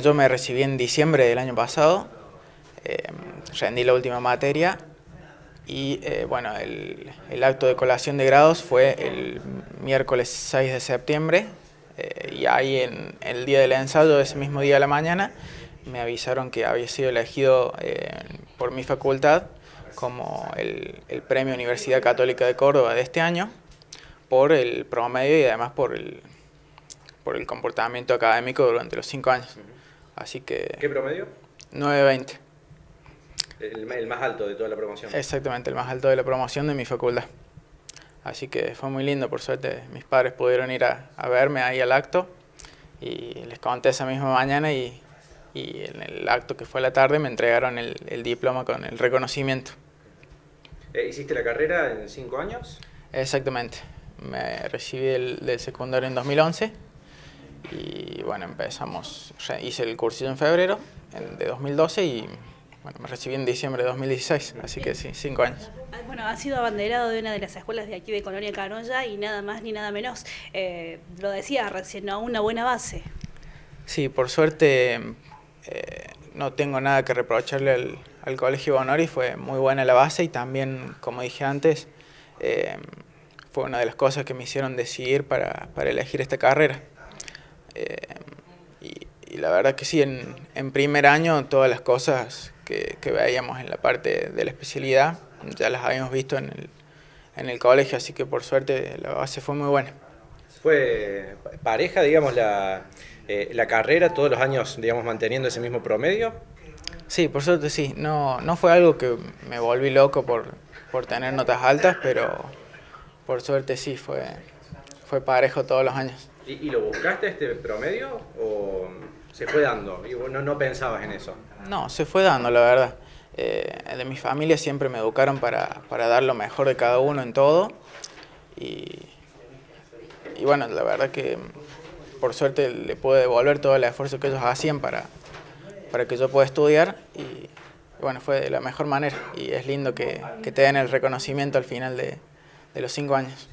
Yo me recibí en diciembre del año pasado, eh, rendí la última materia y eh, bueno, el, acto de colación de grados fue el miércoles 6 de septiembre eh, y ahí en el día del ensayo, ese mismo día de la mañana, me avisaron que había sido elegido por mi facultad como el, el, Premio Universidad Católica de Córdoba de este año por el promedio y además por el, por el comportamiento académico durante los cinco años. Así que... ¿Qué promedio? 9.20. El, el, más alto de toda la promoción. Exactamente, el más alto de la promoción de mi facultad. Así que fue muy lindo, por suerte mis padres pudieron ir a, verme ahí al acto y les conté esa misma mañana y, y en el acto que fue a la tarde me entregaron el, el diploma con el reconocimiento. Eh, ¿Hiciste la carrera en cinco años? Exactamente, me recibí del, del secundario en 2011 y bueno, empezamos, hice el cursillo en febrero de 2012 y bueno, me recibí en diciembre de 2016, así que sí, cinco años. Ah, bueno, ha sido abanderado de una de las escuelas de aquí de Colonia Canoya y nada más ni nada menos, eh, lo decía recién, ¿no? una buena base. Sí, por suerte eh, no tengo nada que reprocharle al, al Colegio Bonori, fue muy buena la base y también, como dije antes, eh, fue una de las cosas que me hicieron decidir para, para elegir esta carrera. Eh, y, la verdad que sí, en, en, primer año todas las cosas que, que, veíamos en la parte de la especialidad ya las habíamos visto en el, en el colegio, así que por suerte la base fue muy buena. ¿Fue pareja, digamos, la, eh, la carrera, todos los años, digamos, manteniendo ese mismo promedio? Sí, por suerte sí. No, no fue algo que me volví loco por, por tener notas altas, pero por suerte sí, fue, fue parejo todos los años. ¿Y, lo buscaste este promedio o se fue dando y no, no pensabas en eso? No, se fue dando, la verdad. Eh, de mi familia siempre me educaron para, para, dar lo mejor de cada uno en todo. Y, y bueno, la verdad que por suerte le puedo devolver todo el esfuerzo que ellos hacían para, para que yo pueda estudiar. Y, bueno, fue de la mejor manera. Y es lindo que, que te den el reconocimiento al final de, de los cinco años.